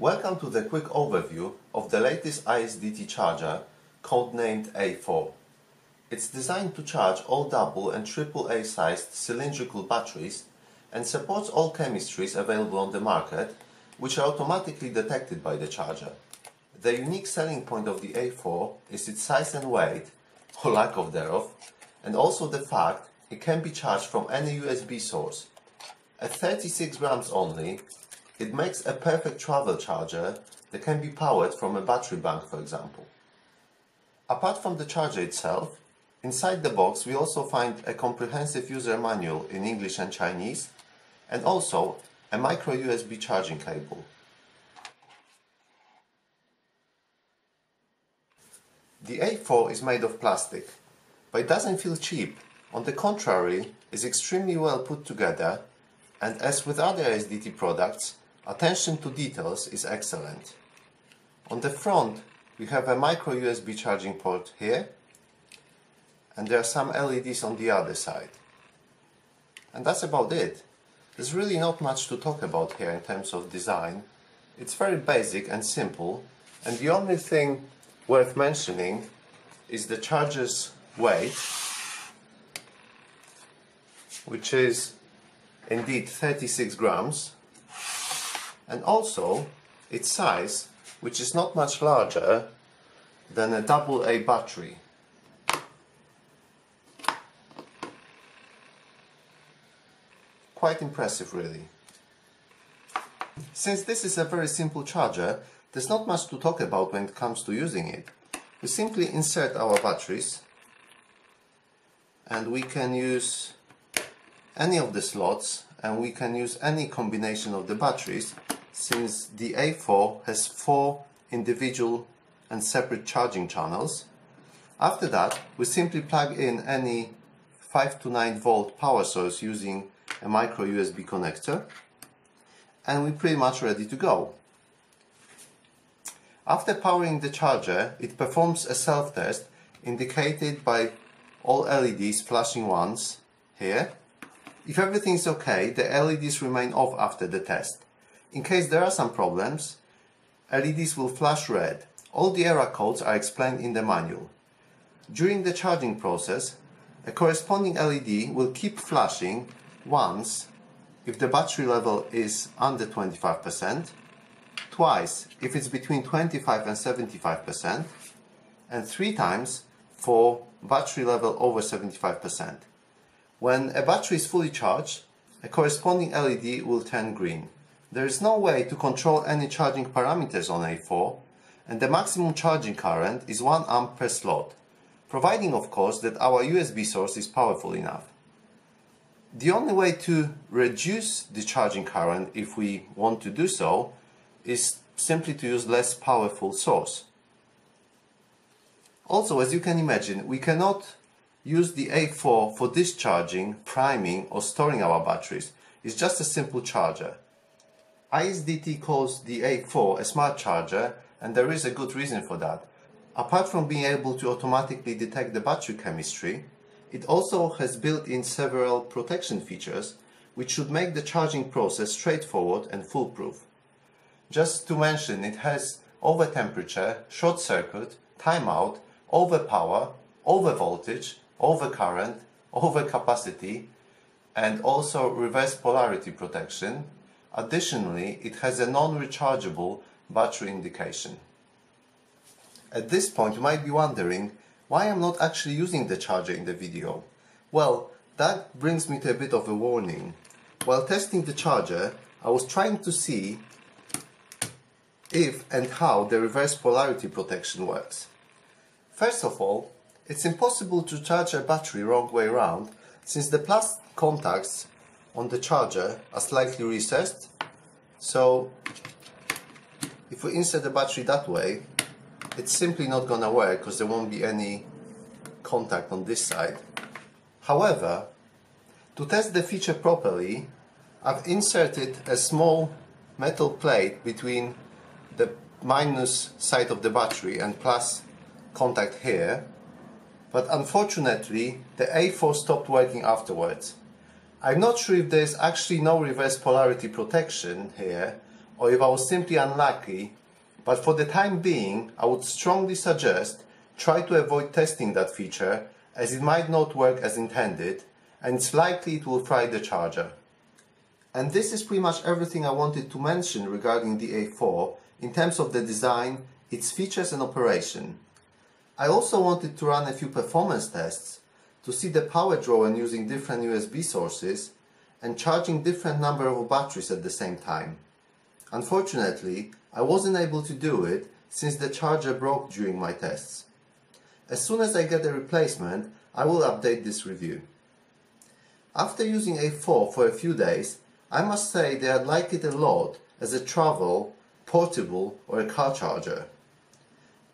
Welcome to the quick overview of the latest ISDT charger, codenamed A4. It's designed to charge all double and triple A sized cylindrical batteries and supports all chemistries available on the market, which are automatically detected by the charger. The unique selling point of the A4 is its size and weight, or lack of thereof, and also the fact it can be charged from any USB source. At 36 grams only, it makes a perfect travel charger that can be powered from a battery bank, for example. Apart from the charger itself, inside the box we also find a comprehensive user manual in English and Chinese, and also a micro USB charging cable. The A4 is made of plastic, but it doesn't feel cheap. On the contrary, is extremely well put together and as with other ISDT products, attention to details is excellent. On the front, we have a micro USB charging port here and there are some LEDs on the other side. And that's about it. There's really not much to talk about here in terms of design. It's very basic and simple and the only thing worth mentioning is the charger's weight which is indeed 36 grams and also its size which is not much larger than a double A battery. Quite impressive really. Since this is a very simple charger, there's not much to talk about when it comes to using it. We simply insert our batteries and we can use any of the slots and we can use any combination of the batteries since the A4 has four individual and separate charging channels. After that we simply plug in any 5 to 9 volt power source using a micro USB connector and we're pretty much ready to go. After powering the charger it performs a self-test indicated by all LEDs flashing once here if everything is okay, the LEDs remain off after the test. In case there are some problems, LEDs will flash red. All the error codes are explained in the manual. During the charging process, a corresponding LED will keep flashing once if the battery level is under 25%, twice if it's between 25 and 75%, and three times for battery level over 75%. When a battery is fully charged, a corresponding LED will turn green. There is no way to control any charging parameters on A4 and the maximum charging current is 1 amp per slot, providing of course that our USB source is powerful enough. The only way to reduce the charging current if we want to do so is simply to use less powerful source. Also, as you can imagine, we cannot use the A4 for discharging, priming or storing our batteries. It's just a simple charger. ISDT calls the A4 a smart charger and there is a good reason for that. Apart from being able to automatically detect the battery chemistry, it also has built in several protection features which should make the charging process straightforward and foolproof. Just to mention, it has over temperature, short circuit, timeout, overpower, over voltage, overcurrent, overcapacity, and also reverse polarity protection. Additionally, it has a non-rechargeable battery indication. At this point you might be wondering why I'm not actually using the charger in the video. Well, that brings me to a bit of a warning. While testing the charger, I was trying to see if and how the reverse polarity protection works. First of all, it's impossible to charge a battery wrong way round since the plus contacts on the charger are slightly recessed. So if we insert the battery that way, it's simply not gonna work because there won't be any contact on this side. However, to test the feature properly, I've inserted a small metal plate between the minus side of the battery and plus contact here but unfortunately the A4 stopped working afterwards. I'm not sure if there's actually no reverse polarity protection here or if I was simply unlucky, but for the time being, I would strongly suggest try to avoid testing that feature as it might not work as intended and it's likely it will fry the charger. And this is pretty much everything I wanted to mention regarding the A4 in terms of the design, its features and operation. I also wanted to run a few performance tests to see the power draw when using different USB sources and charging different number of batteries at the same time. Unfortunately, I wasn't able to do it since the charger broke during my tests. As soon as I get a replacement, I will update this review. After using A4 for a few days, I must say that I like it a lot as a travel, portable or a car charger.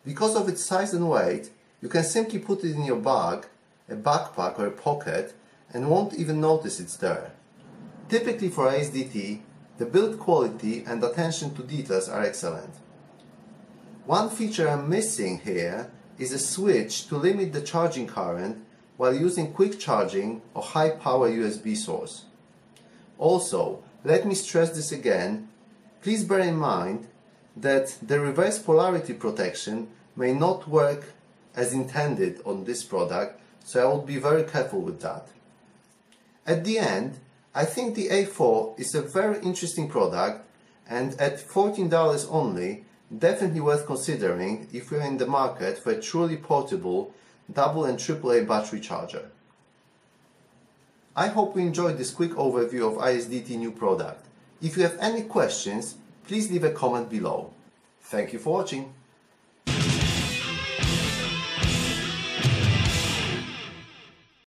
Because of its size and weight, you can simply put it in your bag, a backpack or a pocket and won't even notice it's there. Typically for ISDT, the build quality and attention to details are excellent. One feature I'm missing here is a switch to limit the charging current while using quick charging or high power USB source. Also, let me stress this again, please bear in mind that the reverse polarity protection may not work as intended on this product, so I would be very careful with that. At the end, I think the A4 is a very interesting product and at $14 only, definitely worth considering if you're in the market for a truly portable double and AAA battery charger. I hope you enjoyed this quick overview of ISDT new product. If you have any questions, please leave a comment below. Thank you for watching.